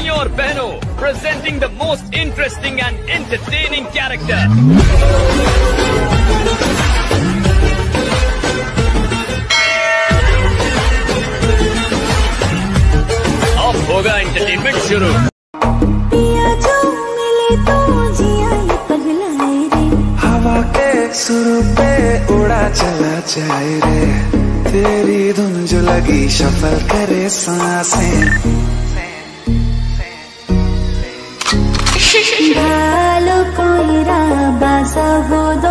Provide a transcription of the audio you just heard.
भाइयों और बहनों presenting the most interesting and entertaining character. अब होगा एंटरटेनमेंट शुरू। पिया जो मिले तो जिया ये पगलाए रे। हवा के सुर पे उड़ा चला जाए रे। तेरी धुन जो लगी सफ़र करे साँसें। 找不到